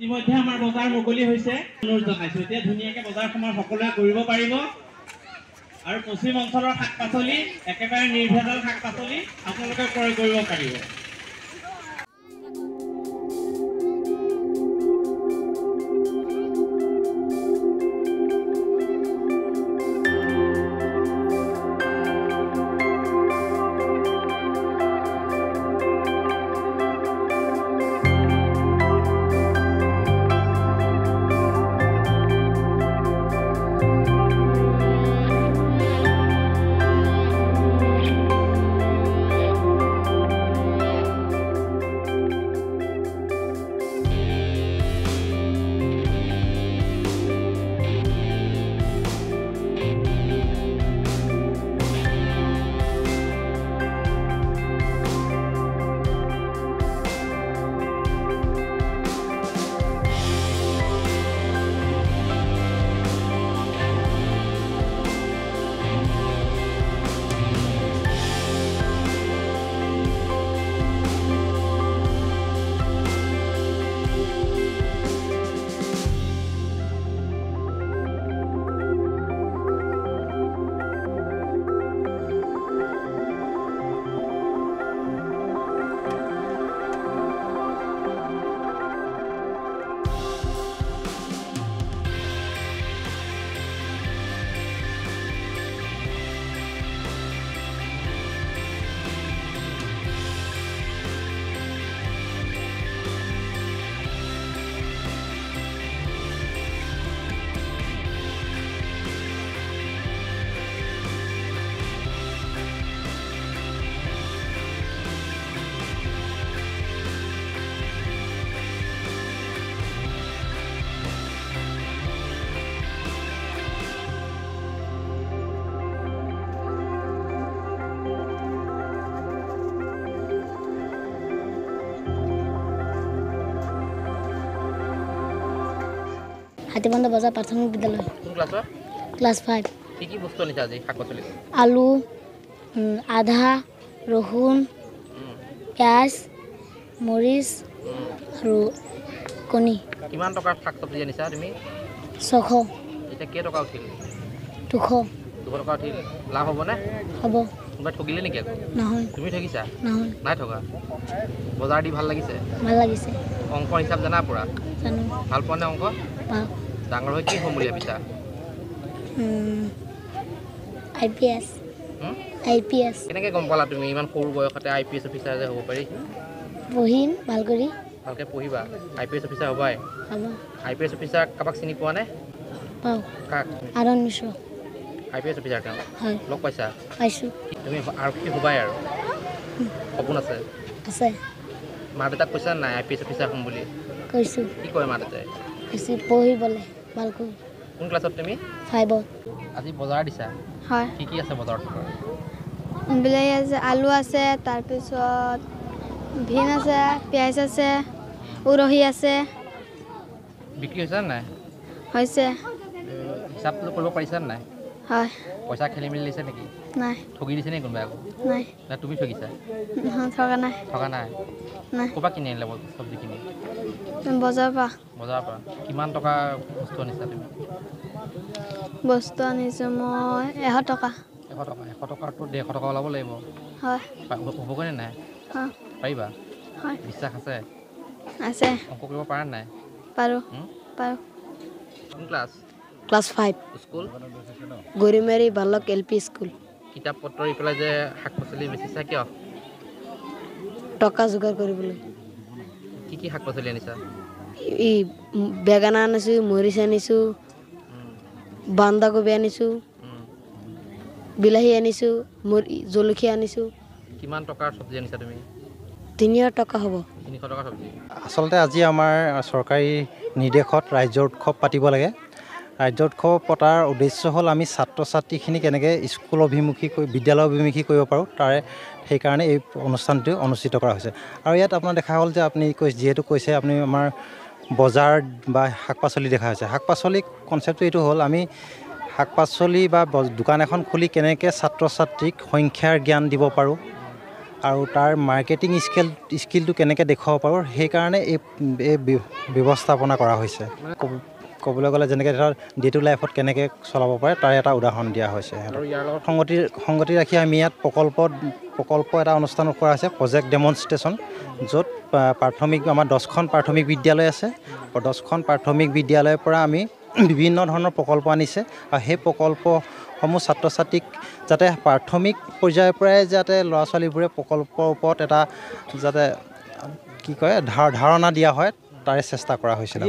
ইতিমধ্যে আমাৰ বজাৰ মুকলি হৈছে। অনুৰোধ জনাইছো। এতিয়া ধুনীয়াকে বজাৰ সমাৰ সকলোৱে কৰিব পাৰিব। আৰু পশ্চিম অঞ্চলৰ শাক পাচলি একেবাৰে নিৰ্ভেজাল শাক পাচলি আপোনালোকে ক্ৰয় কৰিব পাৰিব। হাতীবন্ধ বজাৰ প্ৰাথমিক বিদ্যালয়। Class five. আলু আধা ৰহুন পিঁয়াজ মৰিচ। আৰু কণী। কিমান টকাৰ শাক চব্জি আনিছা তুমি? ছশ। এতিয়া উঠিল? দুশ। দুশ টকা উঠিল। লাভ হ'বনে? হ'ব। কোনোবাই ঠগিলে নেকি নহয়। তুমি ঠগিছা? নহয়। নাই ঠগা? বজাৰ দি ভাল লাগিছে? ভাল লাগিছে। অংকৰ হিচাপ জানা পুৰা? জানো। ভাল পোৱা নে অংক? ডাঙৰ হৈ কি হ'ম বুলি ভাবিছা? I P S? I P S. কেনেকৈ গম পালা তুমি? ইমান সৰু বয়সতে আই পি এছ অফিচাৰ যে হ'ব পাৰি। পঢ়িম ভাল কৰি ভালকৈ পঢ়িবা। আই পি এছ অফিচাৰ হ'বাই। হ'ব। আই পি এছ অফিচাৰ কাৰোবাক চিনি পোৱা নে? পাওঁ। কাক? Arun Mishra. I P S officer তেওঁ লগ পাইছা? পাইছোঁ। তুমি আৰক্ষী হ'বাই আৰু। সপোন আছে? আছে। মা দেউতাক কৈছা নাই আই পি এছ অফিচাৰ হ'ম বুলি? কৈছোঁ। কি কয় মা দেউতাই বেছি পঢ়িবলৈ ভালকৈ। কোন ক্লাছত তুমি? ফাইভত। আজি বজাৰ দিছা? হয়। কি কি আছে বজাৰত? বিলাহী আছে আলু আছে তাৰপিছত ভিন আছে পিঁয়াজ আছে উৰহি আছে। বিক্ৰী হৈছে নাই? হৈছে। হিচাপটো কৰিব পাৰিছা নাই? হয়। পইচা খেলি মেলি দিছে নেকি? নাই। ঠগি দিছে নেকি কোনোবাই আকৌ? নাই। নে তুমি ঠগিছা? থকা নাই। ঠগা নাই? নাই। ক'ৰপৰা কিনি আনিলে বস্তু চব্জিখিনি? বজাৰৰ পৰা। বজাৰৰ পৰা। কিমান টকা বস্তু আনিছা তুমি? বস্তু আনিছোঁ মই এশ টকা। এশ টকা। এশ টকাৰতো ডেৰশ টকা ওলাব লাগিব। হয়। পা- হ'বগৈনে নাই? পাৰিবা? হয়। বিশ্বাস আছে? আছে। অংক কৰিব পাৰা নাই? পাৰোঁ? পাৰোঁ। কোন class? Class five. School? Garimari বালক এল পি স্কুল। কিতাপ পত্ৰ দি পেলাই যে শাক পাচলি বেচিছা কিয়? টকা যোগাৰ কৰিবলৈ। কি কি শাক পাচলি আনিছা? এই বেঙেনা আনিছোঁ মৰিচ আনিছোঁ বন্ধাকবি আনিছোঁ। বিলাহী আনিছোঁ মৰি জলকীয়া আনিছোঁ। কিমান টকাৰ চব্জি আনিছা তুমি? তিনিশ টকা হ'ব। তিনিশ টকাৰ চব্জি। আচলতে আজি আমাৰ চৰকাৰী নিৰ্দেশত ৰাজ্য উৎসৱ পাতিব লাগে। ৰাজ্য উৎসৱ পতাৰ উদ্দেশ্য হ'ল আমি ছাত্ৰ ছাত্ৰীখিনিক কেনেকৈ স্কুল অভিমুখী কৰি বিদ্যালয় অভিমুখী কৰিব পাৰোঁ। তাৰে সেইকাৰণে এই অনুষ্ঠানটো অনুষ্ঠিত কৰা হৈছে। আৰু ইয়াত আপোনাৰ দেখা হ'ল যে আপুনি কৈছে যিহেতু কৈছে আপুনি আমাৰ বজাৰ বা শাক পাচলি দেখা হৈছে। শাক পাচলি কনচেপ্টটো এইটো হ'ল আমি শাক পাচলি বা দোকান এখন খুলি কেনেকৈ ছাত্ৰ ছাত্ৰীক সংখ্যাৰ জ্ঞান দিব পাৰোঁ আৰু তাৰ মাৰ্কেটিং স্কিল স্কিলটো কেনেকৈ দেখুৱাব পাৰোঁ সেইকাৰণে এই এই ব্য- ব্যৱস্থাপনা কৰা হৈছে। ক'বলৈ গ'লে যেনেকৈ ধৰক ডে টু লাইফত কেনেকৈ চলাব পাৰে তাৰ এটা উদাহৰণ দিয়া হৈছে সংগতি সংগতি ৰাখি আমি ইয়াত প্ৰকল্প প্ৰকল্প এটা অনুষ্ঠান কৰা হৈছে প্ৰজেক্ট ডেমনষ্ট্ৰেশ্যন য'ত প্ৰাথমিক আমাৰ দহখন প্ৰাথমিক বিদ্যালয় আছে দহখন প্ৰাথমিক বিদ্যালয়ৰ পৰা আমি বিভিন্ন ধৰণৰ প্ৰকল্প আনিছে আৰু সেই প্ৰকল্পসমূহ ছাত্ৰ ছাত্ৰীক যাতে প্ৰাথমিক পৰ্যায়ৰ পৰাই যাতে ল'ৰা ছোৱালীবোৰে প্ৰকল্পৰ ওপৰত এটা যাতে কি কয় ধা ধাৰণা দিয়া হয় তাৰে চেষ্টা কৰা হৈছিলে।